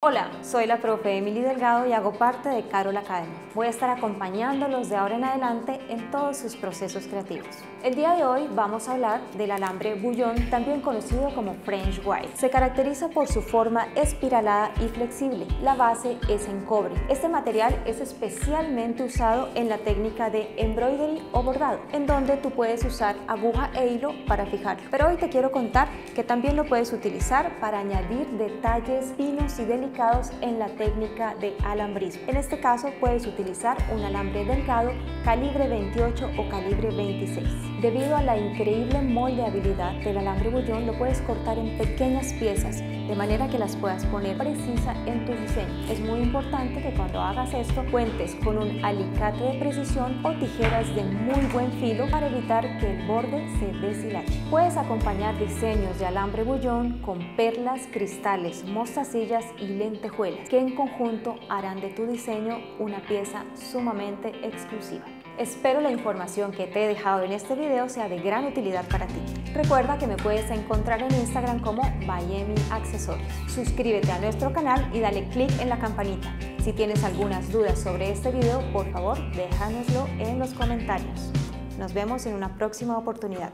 Hola, soy la profe Emily Delgado y hago parte de Carol Academy. Voy a estar acompañándolos de ahora en adelante en todos sus procesos creativos. El día de hoy vamos a hablar del alambre bullón, también conocido como French White. Se caracteriza por su forma espiralada y flexible. La base es en cobre. Este material es especialmente usado en la técnica de embroidery o bordado, en donde tú puedes usar aguja e hilo para fijarlo. Pero hoy te quiero contar que también lo puedes utilizar para añadir detalles finos y delicados en la técnica de alambrismo. En este caso puedes utilizar un alambre delgado calibre 28 o calibre 26. Debido a la increíble moldeabilidad del alambre bullón lo puedes cortar en pequeñas piezas de manera que las puedas poner precisa en tu diseño. Es muy importante que cuando hagas esto cuentes con un alicate de precisión o tijeras de muy buen filo para evitar que el borde se deshilache. Puedes acompañar diseños de alambre bullón con perlas, cristales, mostacillas y lentejuelas que en conjunto harán de tu diseño una pieza sumamente exclusiva. Espero la información que te he dejado en este video sea de gran utilidad para ti. Recuerda que me puedes encontrar en Instagram como Miami Accesorios. Suscríbete a nuestro canal y dale click en la campanita. Si tienes algunas dudas sobre este video, por favor déjanoslo en los comentarios. Nos vemos en una próxima oportunidad.